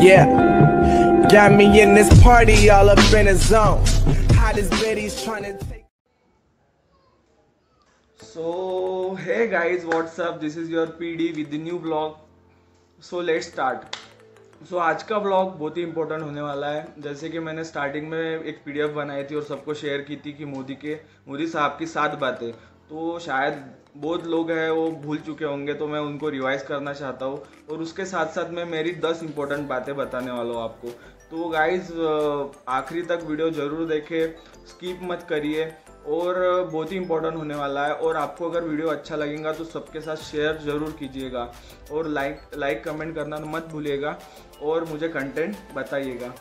Yeah, got me in this party all up in the zone. Hottest Betty's trying to take. So, hey guys, what's up? This is your PD with the new vlog. So, let's start. So so, आज का vlog बहुत ही important होने वाला है जैसे कि मैंने starting में एक पीडीएफ बनाई थी और सबको शेयर की थी कि मोदी के मोदी साहब की सात बातें तो शायद बहुत लोग हैं, वो भूल चुके होंगे तो मैं उनको रिवाइज करना चाहता हूँ। और उसके साथ साथ मैं मेरी दस इंपॉर्टेंट बातें बताने वाला हूँ आपको। तो गाइज़ आखिरी तक वीडियो ज़रूर देखें स्किप मत करिए, और बहुत ही इंपॉर्टेंट होने वाला है। और आपको अगर वीडियो अच्छा लगेगा तो सबके साथ शेयर ज़रूर कीजिएगा। और लाइक लाइक कमेंट करना मत भूलिएगा, और मुझे कंटेंट बताइएगा।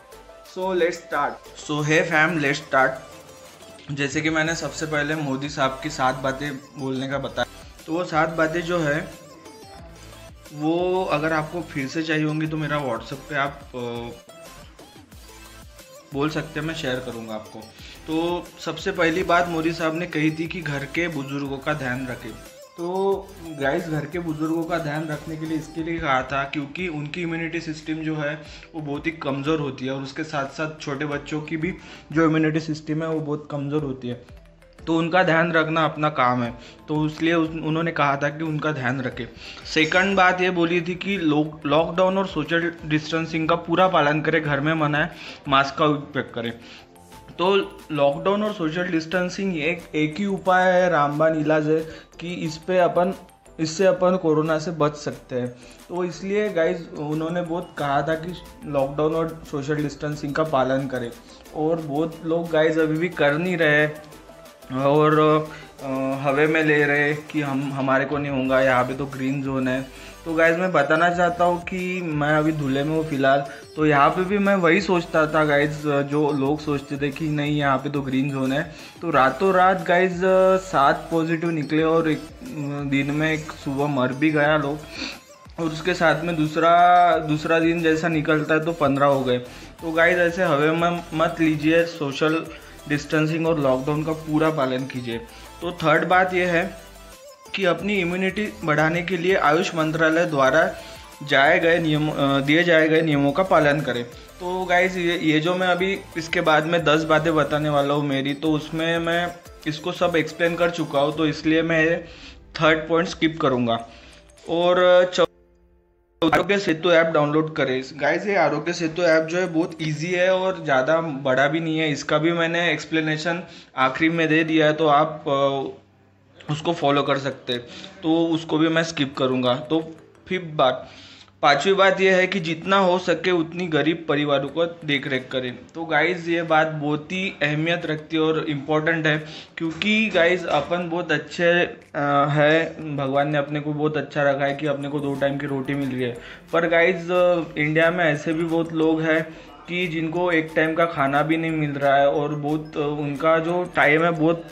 सो लेट स्टार्ट सो है फैम लेट स्टार्ट जैसे कि मैंने सबसे पहले मोदी साहब की सात बातें बोलने का बताया। तो वो सात बातें जो है, वो अगर आपको फिर से चाहिए होंगी तो मेरा व्हाट्सएप पे आप बोल सकते हैं, मैं शेयर करूँगा आपको। तो सबसे पहली बात मोदी साहब ने कही थी कि घर के बुज़ुर्गों का ध्यान रखें। तो गाइस घर के बुज़ुर्गों का ध्यान रखने के लिए इसके लिए कहा था, क्योंकि उनकी इम्यूनिटी सिस्टम जो है, वो बहुत ही कमज़ोर होती है, और उसके साथ साथ छोटे बच्चों की भी जो इम्यूनिटी सिस्टम है, वो बहुत कमज़ोर होती है। तो उनका ध्यान रखना अपना काम है। तो इसलिए उन्होंने कहा था कि उनका ध्यान रखें। सेकंड बात ये बोली थी कि लोग लॉकडाउन और सोशल डिस्टेंसिंग का पूरा पालन करें, घर में मनाएँ मास्क का उपयोग करें। तो लॉकडाउन और सोशल डिस्टेंसिंग एक एक ही उपाय है रामबान इलाज है कि इस पे अपन, इससे अपन कोरोना से बच सकते हैं। तो इसलिए गाइज़ उन्होंने बहुत कहा था कि लॉकडाउन और सोशल डिस्टेंसिंग का पालन करें। और बहुत लोग गाइज़ अभी भी कर नहीं रहे और हवे में ले रहे कि हम, हमारे को नहीं होगा, यहाँ पे तो ग्रीन जोन है। तो गाइज़ मैं बताना चाहता हूँ कि मैं अभी धुले में हूँ फ़िलहाल। तो यहाँ पे भी मैं वही सोचता था गाइज़ जो लोग सोचते थे कि नहीं, यहाँ पे तो ग्रीन जोन है। तो रातों रात गाइज़ सात पॉजिटिव निकले और एक दिन में एक सुबह मर भी गया लोग। और उसके साथ में दूसरा दूसरा दिन जैसा निकलता है तो पंद्रह हो गए। तो गाइज़ ऐसे हवे में मत लीजिए सोशल डिस्टेंसिंग और लॉकडाउन का पूरा पालन कीजिए। तो थर्ड बात यह है कि अपनी इम्यूनिटी बढ़ाने के लिए आयुष मंत्रालय द्वारा जाए गए नियम दिए जाए गए नियमों का पालन करें। तो गाइज़ ये ये जो मैं अभी इसके बाद में दस बातें बताने वाला हूँ मेरी तो उसमें मैं इसको सब एक्सप्लेन कर चुका हूँ तो इसलिए मैं थर्ड पॉइंट स्किप करूँगा। और आरोग्य सेतु ऐप डाउनलोड करें। गाइज़ ये आरोग्य सेतु ऐप जो है बहुत इजी है और ज़्यादा बड़ा भी नहीं है। इसका भी मैंने एक्सप्लेनेशन आखिरी में दे दिया है तो आप उसको फॉलो कर सकते तो उसको भी मैं स्किप करूँगा। तो फिफ्थ बात पांचवी बात यह है कि जितना हो सके उतनी गरीब परिवारों को देख रेख करें। तो गाइज़ ये बात बहुत ही अहमियत रखती है और इम्पोर्टेंट है क्योंकि गाइज़ अपन बहुत अच्छे है। भगवान ने अपने को बहुत अच्छा रखा है कि अपने को दो टाइम की रोटी मिल रही है। पर गाइज़ इंडिया में ऐसे भी बहुत लोग हैं कि जिनको एक टाइम का खाना भी नहीं मिल रहा है और बहुत उनका जो टाइम है बहुत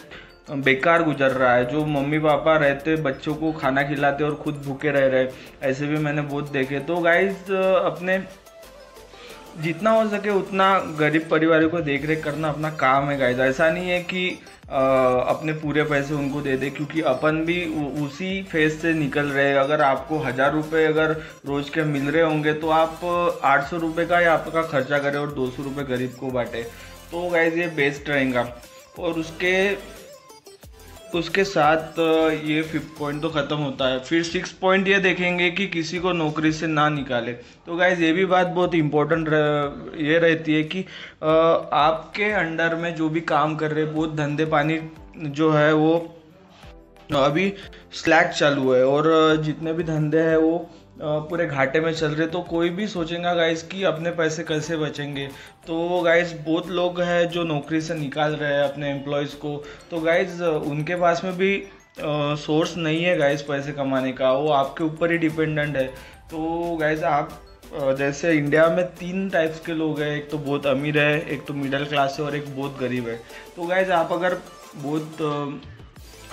बेकार गुजर रहा है। जो मम्मी पापा रहते बच्चों को खाना खिलाते और खुद भूखे रह रहे ऐसे भी मैंने बहुत देखे। तो गाइज़ अपने जितना हो सके उतना गरीब परिवारों को देख रेख करना अपना काम है गाइज़ ऐसा नहीं है कि आ, अपने पूरे पैसे उनको दे दे क्योंकि अपन भी उ, उसी फ़ेज़ से निकल रहे अगर आपको हज़ार रुपये अगर रोज़ के मिल रहे होंगे तो आप आठ सौ रुपये का ही आपका खर्चा करें और दो सौ रुपये गरीब को बांटे। तो गाइज़ ये बेस्ट रहेगा। और उसके उसके साथ ये फिफ्थ पॉइंट तो ख़त्म होता है। फिर सिक्स पॉइंट ये देखेंगे कि किसी को नौकरी से ना निकाले। तो गाइज़ ये भी बात बहुत इम्पोर्टेंट रह, ये रहती है कि आपके अंडर में जो भी काम कर रहे बहुत धंधे पानी जो है वो अभी स्लैक चालू है। और जितने भी धंधे हैं वो पूरे घाटे में चल रहे तो कोई भी सोचेगा, गाइस, कि अपने पैसे कैसे बचेंगे? तो गाइस, बहुत लोग हैं जो नौकरी से निकाल रहे हैं अपने एम्प्लॉयज़ को। तो गाइस, उनके पास में भी सोर्स नहीं है गाइस पैसे कमाने का, वो आपके ऊपर ही डिपेंडेंट है। तो गाइस, आप जैसे इंडिया में तीन टाइप्स के लोग हैं, एक तो बहुत अमीर है, एक तो मिडिल क्लास है और एक बहुत गरीब है। तो गाइज़ आप अगर बहुत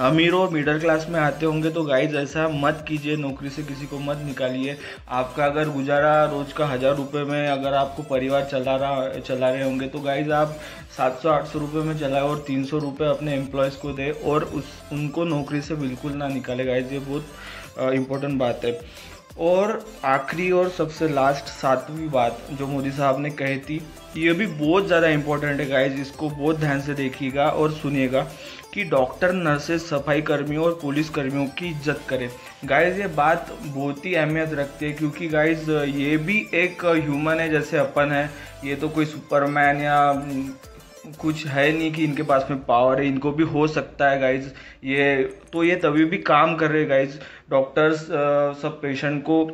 अमीर और मिडिल क्लास में आते होंगे तो गाइज़ ऐसा मत कीजिए, नौकरी से किसी को मत निकालिए। आपका अगर गुजारा रोज का हज़ार रुपये में अगर आपको परिवार चला रहा, चला रहे होंगे तो गाइज़ आप सात सौ, आठ सौ रुपये में चलाए और तीन सौ रुपये अपने एम्प्लॉयज़ को दे और उस, उनको नौकरी से बिल्कुल ना निकाले। गाइज़ ये बहुत इंपॉर्टेंट बात है। और आखिरी और सबसे लास्ट सातवीं बात जो मोदी साहब ने कही थी, ये भी बहुत ज़्यादा इंपॉर्टेंट है गाइज़ इसको बहुत ध्यान से देखिएगा और सुनिएगा कि डॉक्टर नर्सेज सफ़ाई कर्मियों और पुलिस कर्मियों की इज़्ज़त करें। गाइज़ ये बात बहुत ही अहमियत रखती है क्योंकि गाइज़ ये भी एक ह्यूमन है, जैसे अपन है। ये तो कोई सुपरमैन या कुछ है नहीं कि इनके पास में पावर है, इनको भी हो सकता है गाइज़ ये तो ये तभी भी काम कर रहे गाइज़ डॉक्टर्स सब पेशेंट को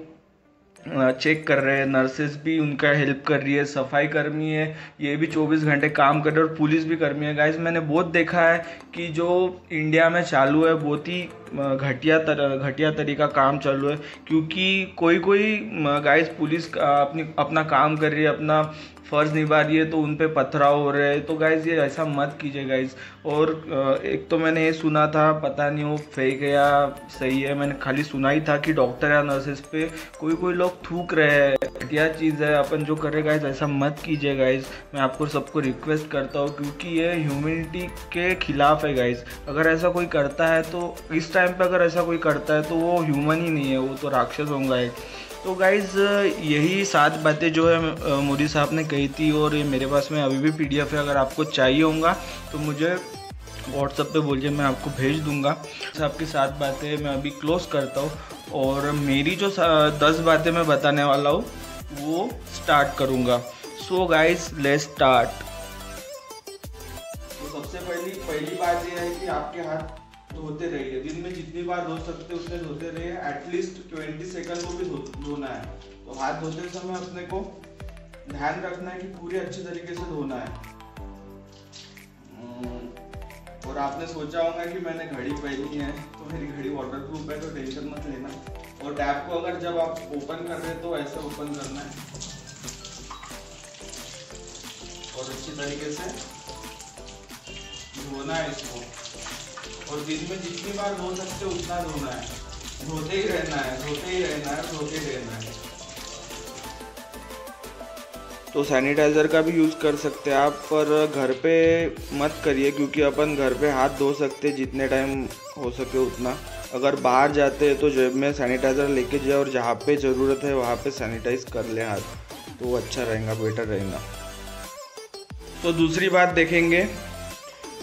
चेक कर रहे हैं नर्सेज भी उनका हेल्प कर रही है, सफ़ाई कर्मी है, ये भी 24 घंटे काम कर रहे हैं और पुलिस भी कर्मी है. गाइज़ मैंने बहुत देखा है कि जो इंडिया में चालू है, बहुत ही घटिया तर, घटिया तरीका काम चालू है. क्योंकि कोई कोई गाइज़ पुलिस अपनी, अपना काम कर रही है, अपना फ़र्ज़ निभा रही है तो उन पर पथराव हो रहे हैं। तो गाइज़ ये ऐसा मत कीजिए गाइज़ और एक तो मैंने ये सुना था, पता नहीं वो फेक है या सही है, मैंने खाली सुना ही था कि डॉक्टर या नर्सेस पे कोई कोई लोग थूक रहे हैं। क्या चीज़ है, अपन जो कर गाइज़ ऐसा मत कीजिए गाइज़ मैं आपको सबको रिक्वेस्ट करता हूँ, क्योंकि ये ह्यूमिनिटी के खिलाफ है गाइज़ अगर ऐसा कोई करता है तो इस टाइम पे अगर ऐसा कोई करता है तो वो ह्यूमन ही नहीं है, वो तो राक्षस होंगे। तो गाइज़ यही सात बातें जो है मोदी साहब ने कही थी और ये मेरे पास में अभी भी पीडीएफ है, अगर आपको चाहिए होगा तो मुझे व्हाट्सअप पे बोलिए, मैं आपको भेज दूँगा। आपकी सात बातें मैं अभी क्लोज करता हूँ और मेरी जो दस बातें मैं बताने वाला हूँ, वो स्टार्ट करूँगा। सो गाइज़ ले स्टार्ट तो सबसे पहली पहली बात यह है कि आपके हाथ धोते रहिए। दिन में जितनी बार धो सकते उतने धोते रहिए। एटलीस्ट ट्वेंटी सेकंड को भी धोना है। तो हाथ धोते समय अपने को ध्यान रखना है कि पूरे अच्छे तरीके से धोना है। हम्म, और आपने सोचा होगा कि मैंने घड़ी पहनी है तो मेरी घड़ी वाटर प्रूफ है तो टेंशन मत लेना। और टैप को अगर जब आप ओपन कर रहे हैं तो ऐसे ओपन करना है। और अच्छी तरीके से धोना है इसको। और दिन में जितनी बार धो सकते उतना धोना है। धोते ही रहना है, धोते ही रहना है, धोते ही रहना है। तो सैनिटाइज़र का भी यूज़ कर सकते हैं आप, पर घर पे मत करिए, क्योंकि अपन घर पे हाथ धो सकते जितने टाइम हो सके उतना। अगर बाहर जाते हैं तो जेब में सैनिटाइज़र लेके जाए और जहाँ पे ज़रूरत है, वहाँ पे सैनिटाइज कर ले हाथ। तो अच्छा रहेगा बेटर रहेगा। तो दूसरी बात देखेंगे।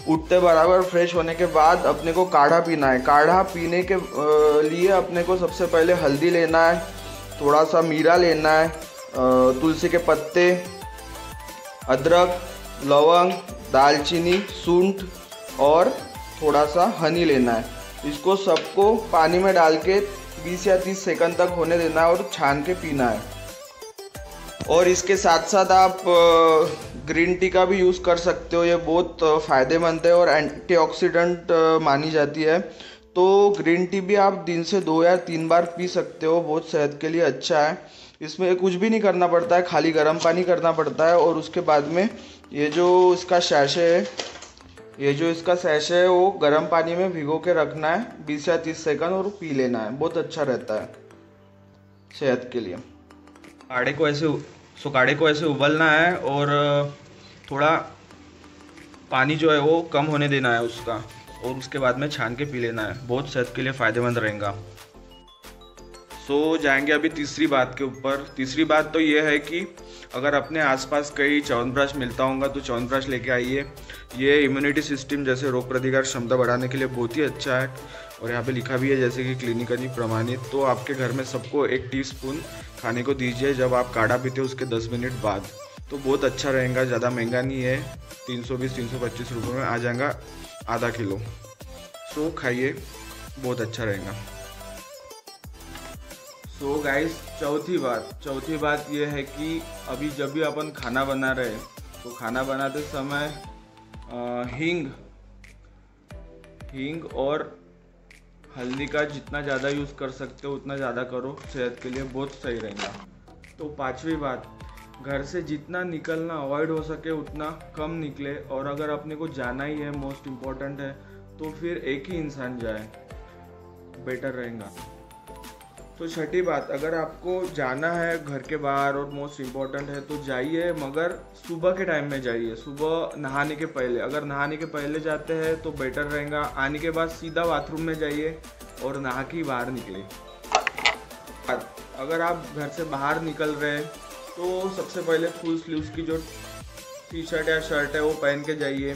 उठते बराबर फ्रेश होने के बाद अपने को काढ़ा पीना है। काढ़ा पीने के लिए अपने को सबसे पहले हल्दी लेना है थोड़ा सा मीरा लेना है तुलसी के पत्ते, अदरक, लवंग, दालचीनी, सूंठ और थोड़ा सा हनी लेना है। इसको सबको पानी में डाल के 20 या 30 सेकंड तक होने देना है और छान के पीना है। और इसके साथ साथ आप ग्रीन टी का भी यूज़ कर सकते हो, ये बहुत फ़ायदेमंद है और एंटीऑक्सीडेंट मानी जाती है। तो ग्रीन टी भी आप दिन से दो या तीन बार पी सकते हो, बहुत सेहत के लिए अच्छा है। इसमें कुछ भी नहीं करना पड़ता है, खाली गर्म पानी करना पड़ता है और उसके बाद में ये जो इसका शैशे है, ये जो इसका सैशे है, वो गर्म पानी में भिगो के रखना है, बीस या तीस सेकंड और पी लेना है, बहुत अच्छा रहता है, सेहत के लिए। आड़े को ऐसे सुखाड़े को ऐसे उबलना है और थोड़ा पानी जो है वो कम होने देना है उसका और उसके बाद में छान के पी लेना है। बहुत सेहत के लिए फ़ायदेमंद रहेगा। सो जाएँगे अभी तीसरी बात के ऊपर। तीसरी बात तो ये है कि अगर अपने आसपास कहीं च्यवनप्राश मिलता होगा तो च्यवनप्राश लेके आइए। ये इम्यूनिटी सिस्टम जैसे रोग प्रतिकार क्षमता बढ़ाने के लिए बहुत ही अच्छा है। और यहाँ पे लिखा भी है जैसे कि क्लिनिकली प्रमाणित। तो आपके घर में सबको एक टीस्पून खाने को दीजिए जब आप काढ़ा पीते हो उसके 10 मिनट बाद। तो बहुत अच्छा रहेगा, ज़्यादा महँगा नहीं है। तीन सौ बीस, तीन सौ पच्चीस रुपये में आ जाएगा आधा किलो। सो खाइए, बहुत अच्छा रहेगा। सो गाइस चौथी बात। चौथी बात यह है कि अभी जब भी अपन खाना बना रहे तो खाना बनाते समय हींग हींग और हल्दी का जितना ज़्यादा यूज़ कर सकते हो, उतना ज़्यादा करो, सेहत के लिए बहुत सही रहेगा। तो पांचवी बात घर से जितना निकलना अवॉइड हो सके, उतना कम निकले। और अगर अपने को जाना ही है मोस्ट इंपॉर्टेंट है तो फिर एक ही इंसान जाए। बेटर रहेगा। तो छठी बात, अगर आपको जाना है घर के बाहर और मोस्ट इंपॉर्टेंट है तो जाइए, मगर सुबह के टाइम में जाइए। सुबह नहाने के पहले। अगर नहाने के पहले जाते हैं तो बेटर रहेगा। आने के बाद सीधा बाथरूम में जाइए और नहा के बाहर निकले अगर आप घर से बाहर निकल रहे हैं तो सबसे पहले फुल स्लीव्स की जो टी शर्ट या शर्ट है, वो पहन के जाइए।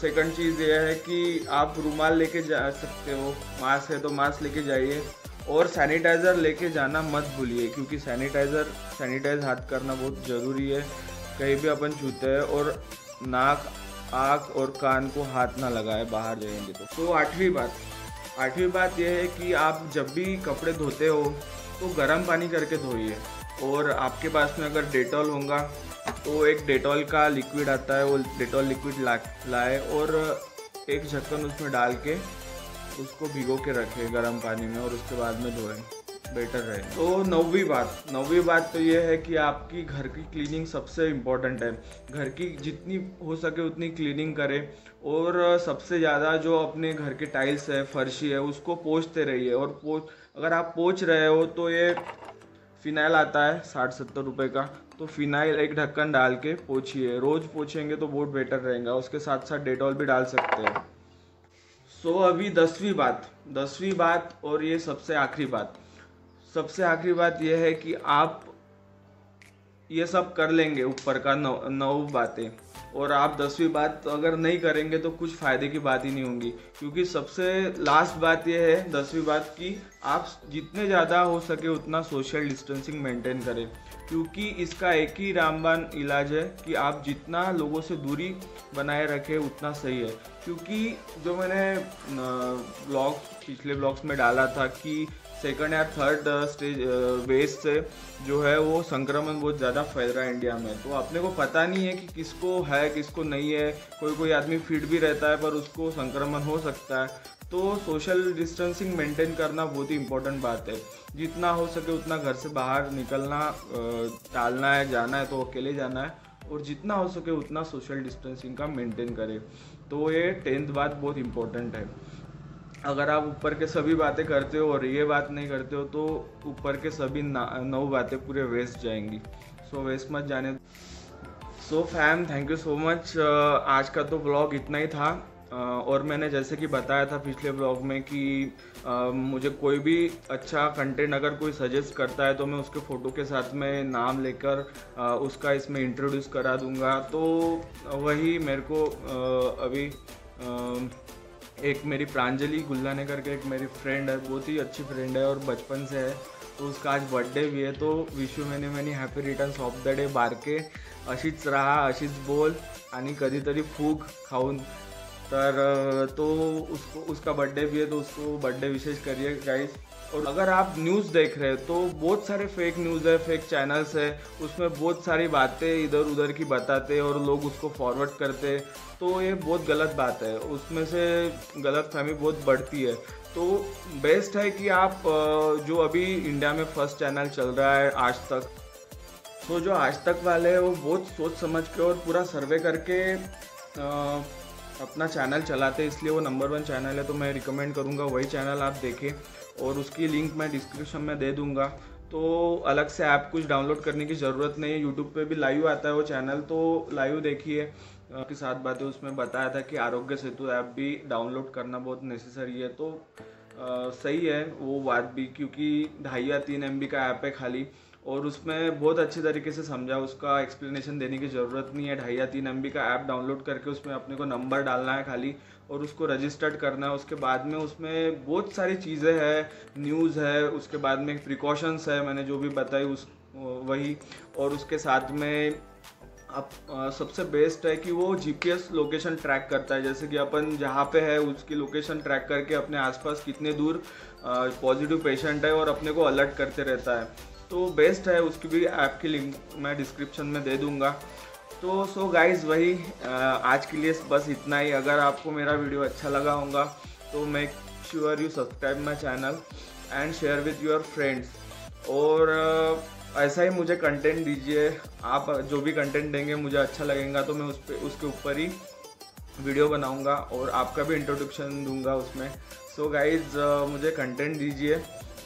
सेकंड चीज़ यह है कि आप रुमाल लेके जा सकते हो। मास्क है तो मास्क लेके जाइए। और सैनिटाइज़र लेके जाना मत भूलिए, क्योंकि सैनिटाइज़र सैनिटाइज हाथ करना बहुत ज़रूरी है। कहीं भी अपन छूते हैं और नाक, आँख और कान को हाथ ना लगाए, बाहर जाएँगे तो। तो आठवीं बात। आठवीं बात यह है कि आप जब भी कपड़े धोते हो तो गर्म पानी करके धोइए। और आपके पास में अगर डेटॉल होगा तो एक डेटॉल का लिक्विड आता है, वो डेटॉल लिक्विड ला, लाए और एक ढक्कन उसमें डाल के उसको भिगो के रखें गर्म पानी में और उसके बाद में धोएँ बेटर रहे। तो नौवीं बात नौवीं बात तो ये है कि आपकी घर की क्लीनिंग सबसे इम्पोर्टेंट है। घर की जितनी हो सके उतनी क्लीनिंग करें और सबसे ज़्यादा जो अपने घर के टाइल्स है, फर्शी है, उसको पोछते रहिए और पोछ अगर आप पोछ रहे हो तो ये फिनाइल आता है साठ सत्तर रुपये का तो फिनाइल एक ढक्कन डाल के पोछिए। रोज़ पोछेंगे तो बहुत बेटर रहेगा उसके साथ साथ डेटॉल भी डाल सकते हैं। सो so, अभी दसवीं बात। दसवीं बात और ये सबसे आखिरी बात। सबसे आखिरी बात यह है कि आप ये सब कर लेंगे ऊपर का नौ नौ बातें। और आप दसवीं बात तो अगर नहीं करेंगे तो कुछ फ़ायदे की बात ही नहीं होगी। क्योंकि सबसे लास्ट बात यह है, दसवीं बात की आप जितने ज़्यादा हो सके उतना सोशल डिस्टेंसिंग मेंटेन करें। क्योंकि इसका एक ही रामबान इलाज है कि आप जितना लोगों से दूरी बनाए रखें, उतना सही है। क्योंकि जो मैंने ब्लॉग पिछले ब्लॉग्स में डाला था कि सेकंड या थर्ड स्टेज वेज से जो है वो संक्रमण बहुत ज़्यादा फैल रहा है इंडिया में। तो अपने को पता नहीं है कि किसको है, किसको नहीं है। कोई कोई आदमी फिट भी रहता है, पर उसको संक्रमण हो सकता है। तो सोशल डिस्टेंसिंग मेंटेन करना बहुत ही इंपॉर्टेंट बात है। जितना हो सके उतना घर से बाहर निकलना टालना है जाना है तो अकेले जाना है और जितना हो सके उतना सोशल डिस्टेंसिंग का मेंटेन करें। तो ये टेंथ बात बहुत इंपॉर्टेंट है। अगर आप ऊपर के सभी बातें करते हो और ये बात नहीं करते हो तो ऊपर के सभी नौ बातें पूरे वेस्ट जाएँगी। सो so, वेस्ट मत जाने so fam thank you so much आज का तो ब्लॉग इतना ही था। और मैंने जैसे कि बताया था पिछले ब्लॉग में कि मुझे कोई भी अच्छा कंटेंट अगर कोई सजेस्ट करता है तो मैं उसके फ़ोटो के साथ में नाम लेकर उसका इसमें इंट्रोड्यूस करा दूँगा। तो वही मेरे को अभी एक मेरी प्रांजलि गुल्लाने करके एक मेरी फ्रेंड है, बहुत ही अच्छी फ्रेंड है और बचपन से है तो उसका आज बर्थडे भी है तो विशू मैंने मैंने happy returns of the day बारके। अशीच राहा अशीच बोल, आणि कधीतरी फूग खाऊन तर तो उसको, उसका बर्थडे भी है तो उसको बर्थडे विशेष करिए गाइस और अगर आप न्यूज़ देख रहे हैं तो बहुत सारे फेक न्यूज़ है फेक चैनल्स है. उसमें बहुत सारी बातें इधर उधर की बताते और लोग उसको फॉरवर्ड करते तो ये बहुत गलत बात है. उसमें से गलत फहमी बहुत बढ़ती है. तो बेस्ट है कि आप जो अभी इंडिया में फ़र्स्ट चैनल चल रहा है आज तक तो जो आज तक वाले हैं, वो बहुत सोच समझ के और पूरा सर्वे करके अपना चैनल चलाते इसलिए वो नंबर वन चैनल है तो मैं रिकमेंड करूँगा वही चैनल आप देखें और उसकी लिंक मैं डिस्क्रिप्शन में दे दूँगा। तो अलग से ऐप कुछ डाउनलोड करने की ज़रूरत नहीं है यूट्यूब पे भी लाइव आता है वो चैनल तो लाइव देखिए। के साथ बातें उसमें बताया था कि आरोग्य सेतु ऐप भी डाउनलोड करना बहुत नेसेसरी है तो आ, सही है वो बात भी क्योंकि ढाई या तीन एम का ऐप है खाली। और उसमें बहुत अच्छे तरीके से समझा, उसका एक्सप्लेनेशन देने की ज़रूरत नहीं है। ढाई या तीन एमबी का ऐप डाउनलोड करके उसमें अपने को नंबर डालना है खाली और उसको रजिस्टर्ड करना है। उसके बाद में उसमें बहुत सारी चीज़ें हैं न्यूज़ है, उसके बाद में प्रिकॉशंस है, मैंने जो भी बताई उस, वही। और उसके साथ में अब सबसे बेस्ट है कि वो जीपीएस लोकेशन ट्रैक करता है। जैसे कि अपन जहाँ पे है, उसकी लोकेशन ट्रैक करके अपने आसपास कितने दूर पॉजिटिव पेशेंट है और अपने को अलर्ट करते रहता है। तो बेस्ट है, उसकी भी ऐप की लिंक मैं डिस्क्रिप्शन में दे दूँगा। तो सो गाइज़ वही आज के लिए बस इतना ही। अगर आपको मेरा वीडियो अच्छा लगा होगा तो make sure you subscribe my channel and share with your friends और ऐसा ही मुझे कंटेंट दीजिए। आप जो भी कंटेंट देंगे, मुझे अच्छा लगेगा तो मैं उस पर उसके ऊपर ही वीडियो बनाऊँगा और आपका भी इंट्रोडक्शन दूँगा उसमें। सो so गाइज़ मुझे कंटेंट दीजिए।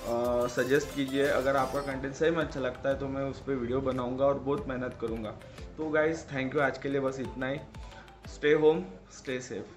सजेस्ट कीजिए। अगर आपका कंटेंट सही में अच्छा लगता है तो मैं उस पर वीडियो बनाऊँगा और बहुत मेहनत करूँगा। तो गाइज़ थैंक यू आज के लिए बस इतना ही। Stay home stay safe